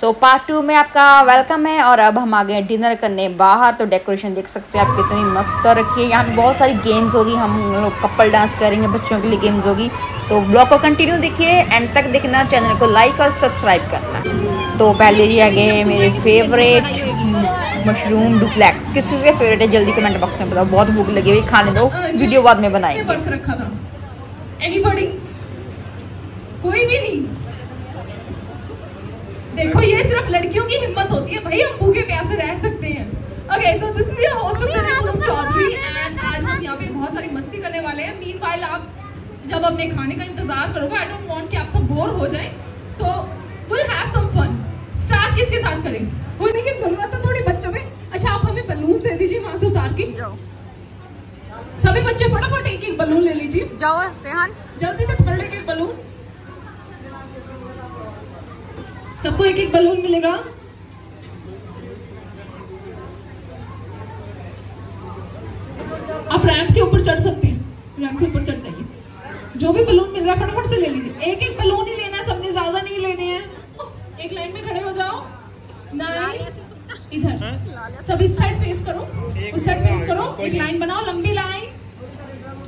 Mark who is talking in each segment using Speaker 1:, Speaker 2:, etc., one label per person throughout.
Speaker 1: So part two में आपका welcome है और अब हम आ गए डिनर करने बाहर तो डेकोरेशन देख सकते हैं आप कितनी मस्त कर रखी है। यहाँ पे बहुत सारी गेम्स होगी, हम लोग कपल डांस करेंगे, बच्चों के लिए गेम्स होगी। तो ब्लॉग को कंटिन्यू देखिए एंड तक देखना चैनल को लाइक और सब्सक्राइब करना। तो पहले ही आ गए मेरे फेवरेट मशरूम डुप्लेक्स किसी के फेवरेट है, जल्दी कमेंट बॉक्स में बताओ। बहुत भूख लगी हुई, खाने दो वीडियो बाद में बनाएँगे।
Speaker 2: कोई भी नहीं। देखो ये सिर्फ़ लड़कियों की हिम्मत होती है भाई हम भूखे प्यासे रह सकते हैं। Okay so this is your host of the Chaudhary and आज हम यहाँ पे बहुत सारी मस्ती करने वाले हैं। मीनवाइल आप जब अपने खाने का इंतज़ार करोगे आई डोंट वांट कि आप सब बोर हो जाएँ। So will have some fun start किसके साथ करें? होने की ज़रूरत है थोड़ी बच्चों में अच्छा आप हमें बलून दे दीजिए वहाँ से उतार के। सभी बच्चे फटाफट एक एक बलून ले लीजिए।
Speaker 1: जाओ रेहान।
Speaker 2: जल्दी से पकड़ लेंगे बलून सबको एक एक बलून मिलेगा। आप रैंप के ऊपर चढ़ सकते हैं। रैंप के ऊपर चढ़ जाइए जो भी बलून मिल रहा है फटाफट से ले लीजिए। एक एक बलून ही लेना है सबने ज़्यादा नहीं लेने हैं। एक लाइन में खड़े हो जाओ। नाइस इधर। सब इस साइड फेस करो। उस साइड फेस करो। एक लाइन बनाओ लंबी लाइन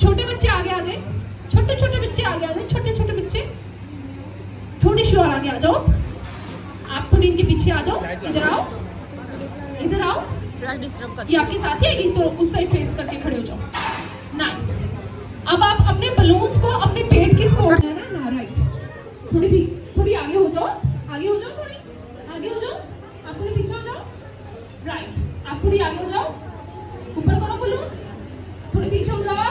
Speaker 2: छोटे बच्चे आगे आ जाए। छोटे छोटे बच्चे आगे आ जाए। छोटे छोटे बच्चे। थोड़ी श्योर आगे आ जाओ। खुद इनके पीछे आ जाओ इधर आओ इधर आओ। ये आपके साथ ही तो उस साइड फेस करके खड़े हो जाओ। नाइस अब आप अपने बलून्स को अपने पेट की स्पोर्ट है ना? राइट थोड़ी भी थोड़ी आगे हो जाओ। आगे हो जाओ थोड़ी। आगे हो जाओ। आप थोड़ी पीछे हो जाओ। राइट आप थोड़ी आगे हो जाओ। ऊपर करो बलून थोड़ी पीछे हो जाओ।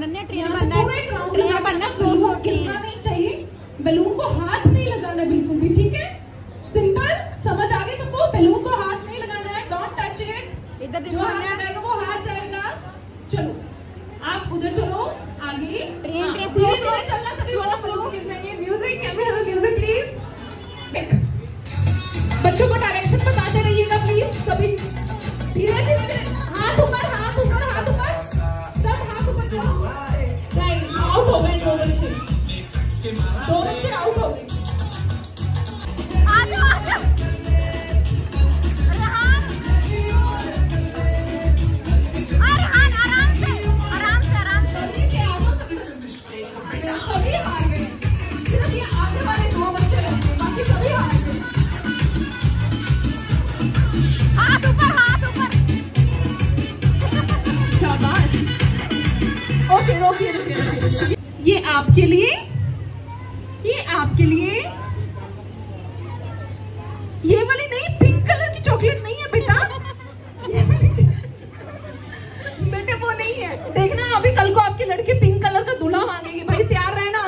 Speaker 3: अनन्या ट्रेन बनना है। ट्रेन बनना
Speaker 2: के
Speaker 3: फ्लोर
Speaker 2: के को नहीं चाहिए? बलून को हाथ नहीं लगाना बिल्कुल भी ठीक है? सिंपल समझ आ गई सबको? बलून को हाथ नहीं लगाना है डोंट टच इट
Speaker 3: इधर देखो अनन्या
Speaker 2: वो हाथ जाएगा। चलो आप उधर चलो आगे।
Speaker 3: ट्रेन
Speaker 2: हाँ,
Speaker 3: ट्रेन स्लो
Speaker 2: चलना सभी बच्चे slow Guys, also went over two. Go to. ये आपके लिए ये आपके लिए। ये वाली नहीं पिंक कलर की चॉकलेट नहीं है बेटा। ये वाली बेटे वो नहीं है। देखना अभी कल को आपके लड़के पिंक कलर का दूल्हा मांगेगी। भाई तैयार रहना।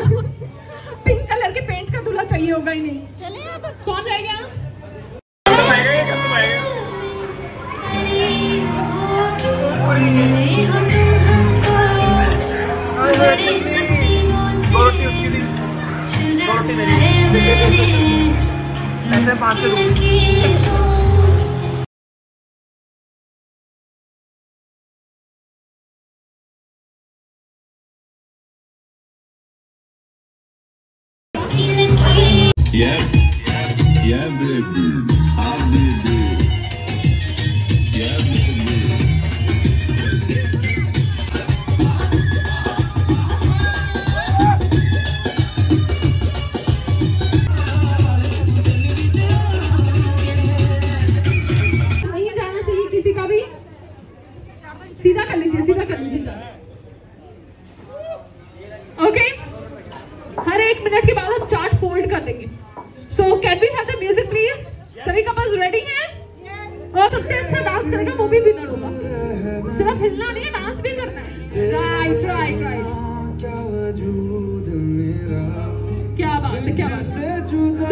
Speaker 2: पिंक कलर के पेंट का दूल्हा चाहिए होगा ही नहीं।
Speaker 3: चले अब।
Speaker 2: कौन रह गया?
Speaker 4: ऐसे पाँच के रुपये
Speaker 5: Yeah, yeah, baby. Ah, baby.
Speaker 2: So can we have the music please सभी कपल्स रेडी हैं? और सबसे अच्छा डांस करेगा वो भी विनर होगा। सिर्फ़ हिलना नहीं है डांस भी करना है। राइट राइट राइट क्या बात है क्या बात है।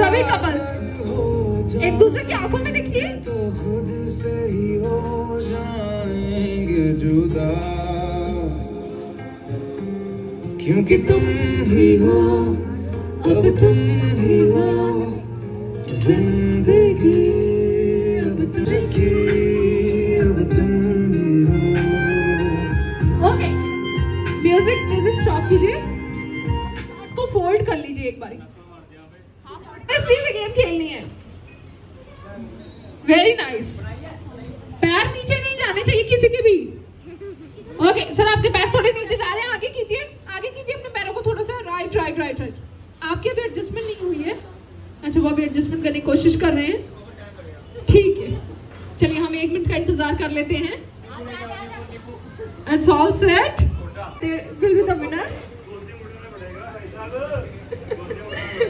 Speaker 2: सभी कपल्स एक दूसरे की आँखों में देखिए।
Speaker 4: तो खुद से ही हो जाएँगे जुदा क्योंकि तुम ही हो अब तुम ही हो। फोल्ड कर लीजिए एक बारी। गेम खेलनी है।
Speaker 2: वेरी नाइस पैर नीचे नहीं जाने चाहिए किसी के भी। ओके सर आपके पैर थोड़े नीचे जा रहे हैं, आगे कीजिए। आगे कीजिए अपने पैरों को थोड़ा सा राइट राइट राइट राइट आपकी अभी एडजस्टमेंट नहीं हुई है। अच्छा वो अभी एडजस्टमेंट करने की कोशिश कर रहे हैं। ठीक है। चलिए, हम एक मिनट का इंतज़ार कर लेते हैं। It's all set will be the winner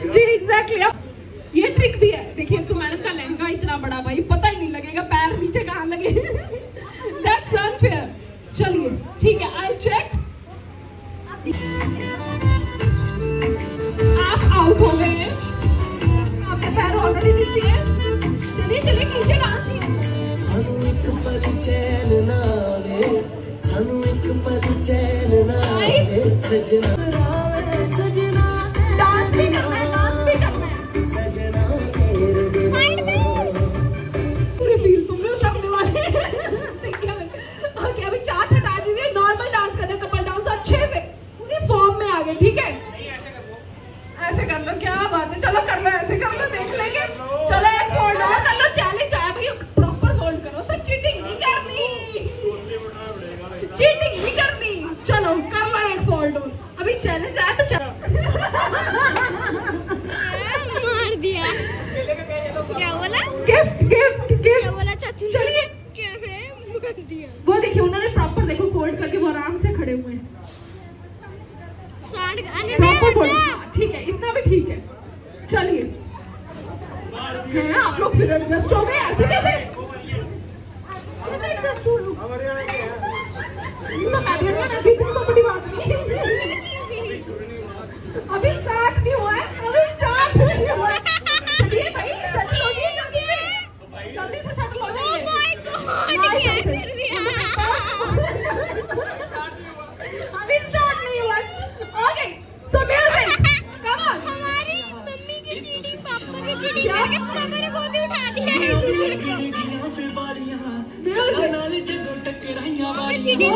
Speaker 2: ji exactly exactly. ये ट्रिक भी है। देखिए तो मेहनत का लहंगा इतना बड़ा भाई पत...
Speaker 3: sajna
Speaker 2: वो देखिए उन्होंने प्रॉपर देखो फोल्ड करके वो आराम से खड़े हुए हैं। प्रॉपर फोल्ड हाँ, ठीक है इतना भी ठीक है। चलिए। आप लोग फिर एडजस्ट हो गए? ऐसे कैसे? कैसे एडजस्ट